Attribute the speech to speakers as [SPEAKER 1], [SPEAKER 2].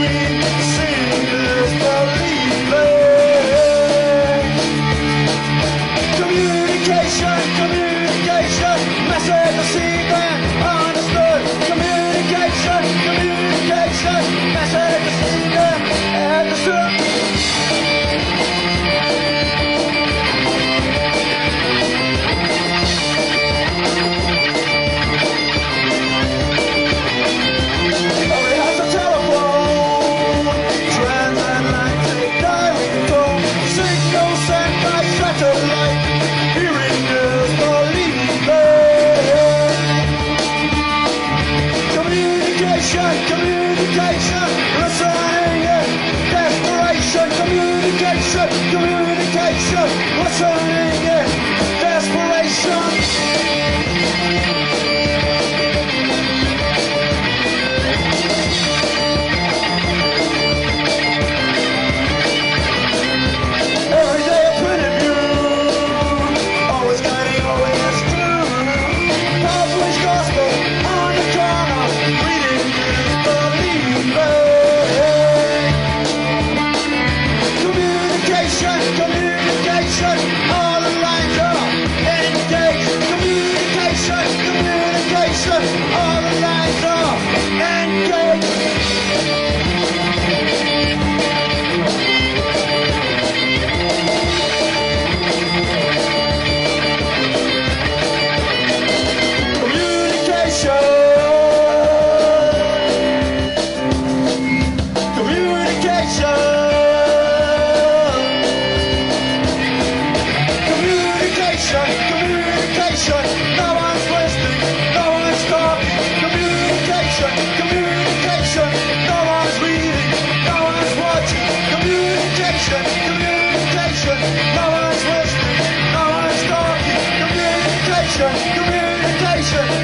[SPEAKER 1] Yeah. communication, listening desperation, communication, communication, communication, all communication, communication.